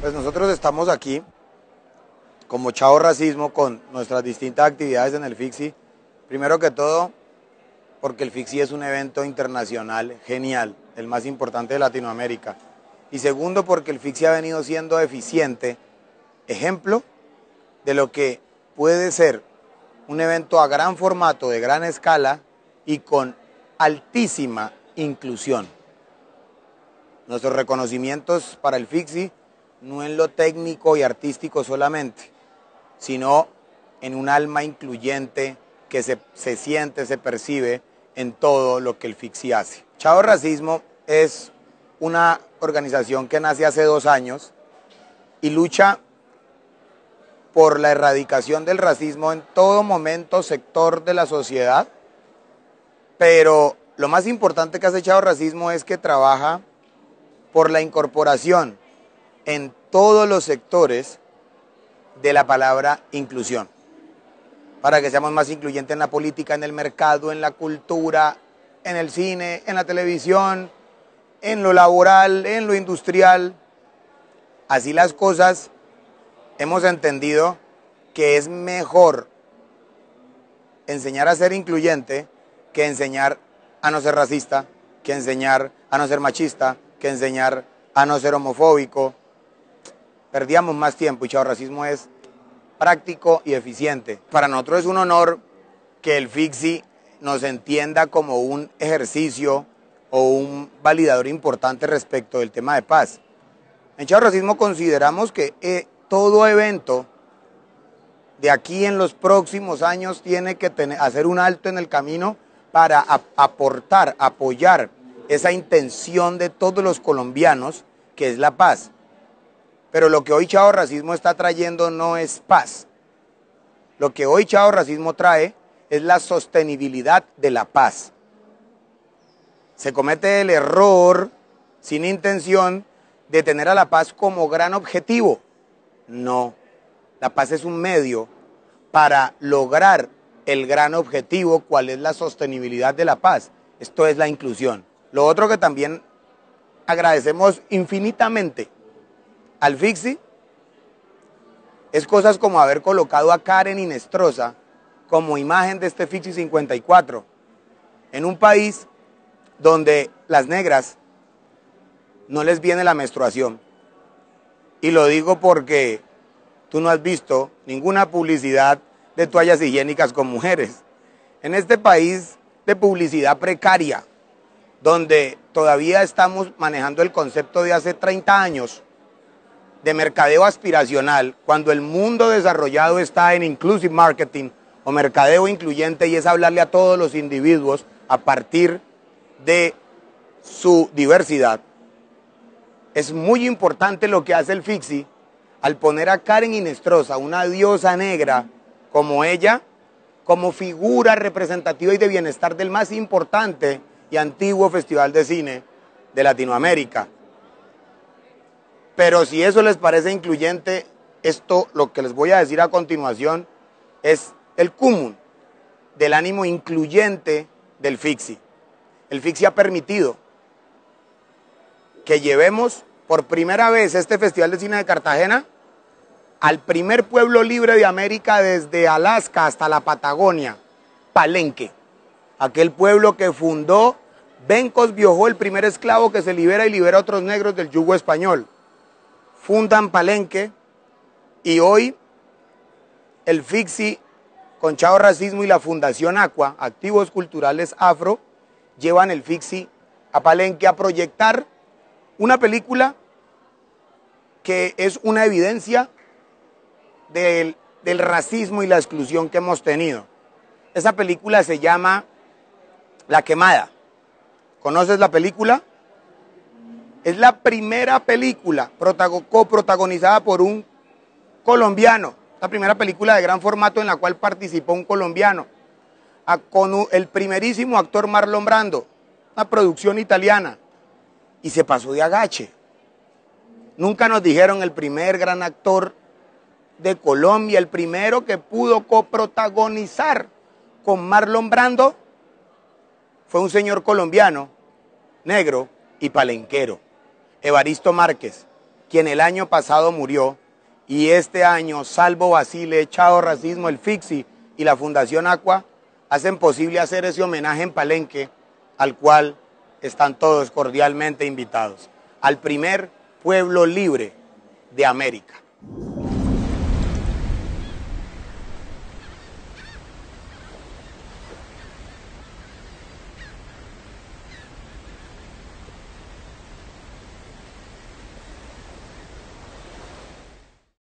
Pues nosotros estamos aquí como Chavo Racismo con nuestras distintas actividades en el FIXI. Primero que todo, porque el FIXI es un evento internacional genial, el más importante de Latinoamérica. Y segundo, porque el FIXI ha venido siendo eficiente, ejemplo de lo que puede ser un evento a gran formato, de gran escala y con altísima inclusión. Nuestros reconocimientos para el FIXI no en lo técnico y artístico solamente, sino en un alma incluyente que se, se siente, se percibe en todo lo que el FIXI hace. Chavo Racismo es una organización que nace hace dos años y lucha por la erradicación del racismo en todo momento, sector de la sociedad, pero lo más importante que hace Chavo Racismo es que trabaja por la incorporación en todos los sectores de la palabra inclusión, para que seamos más incluyentes en la política, en el mercado, en la cultura, en el cine, en la televisión, en lo laboral, en lo industrial. Así las cosas, hemos entendido que es mejor enseñar a ser incluyente que enseñar a no ser racista, que enseñar a no ser machista, que enseñar a no ser homofóbico. Perdíamos más tiempo y chavo racismo es práctico y eficiente. Para nosotros es un honor que el FIXI nos entienda como un ejercicio o un validador importante respecto del tema de paz. En Chavo Racismo consideramos que eh, todo evento de aquí en los próximos años tiene que hacer un alto en el camino para aportar, apoyar esa intención de todos los colombianos, que es la paz. Pero lo que hoy Chavo Racismo está trayendo no es paz. Lo que hoy Chavo Racismo trae es la sostenibilidad de la paz. Se comete el error, sin intención, de tener a la paz como gran objetivo. No, la paz es un medio para lograr el gran objetivo, cuál es la sostenibilidad de la paz. Esto es la inclusión. Lo otro que también agradecemos infinitamente al FIXI es cosas como haber colocado a Karen Inestrosa como imagen de este FIXI 54 en un país donde las negras no les viene la menstruación. Y lo digo porque tú no has visto ninguna publicidad de toallas higiénicas con mujeres. En este país de publicidad precaria, donde todavía estamos manejando el concepto de hace 30 años de mercadeo aspiracional, cuando el mundo desarrollado está en inclusive marketing o mercadeo incluyente y es hablarle a todos los individuos a partir de su diversidad. Es muy importante lo que hace el Fixi al poner a Karen Inestrosa, una diosa negra como ella, como figura representativa y de bienestar del más importante y antiguo festival de cine de Latinoamérica. Pero si eso les parece incluyente, esto lo que les voy a decir a continuación es el cúmulo del ánimo incluyente del FIXI. El FIXI ha permitido que llevemos por primera vez este Festival de Cine de Cartagena al primer pueblo libre de América desde Alaska hasta la Patagonia, Palenque aquel pueblo que fundó Bencos Biojó, el primer esclavo que se libera y libera a otros negros del yugo español. Fundan Palenque y hoy el FIXI con Chavo Racismo y la Fundación Aqua, Activos Culturales Afro, llevan el FIXI a Palenque a proyectar una película que es una evidencia del, del racismo y la exclusión que hemos tenido. Esa película se llama la quemada. ¿Conoces la película? Es la primera película coprotagonizada por un colombiano. La primera película de gran formato en la cual participó un colombiano. el primerísimo actor Marlon Brando. Una producción italiana. Y se pasó de agache. Nunca nos dijeron el primer gran actor de Colombia, el primero que pudo coprotagonizar con Marlon Brando fue un señor colombiano, negro y palenquero, Evaristo Márquez. quien el año pasado murió, y este año Salvo Basile, Chao Racismo, el FIXI y la Fundación Aqua hacen posible hacer ese homenaje en Palenque, al cual están todos cordialmente invitados, al primer pueblo libre de América.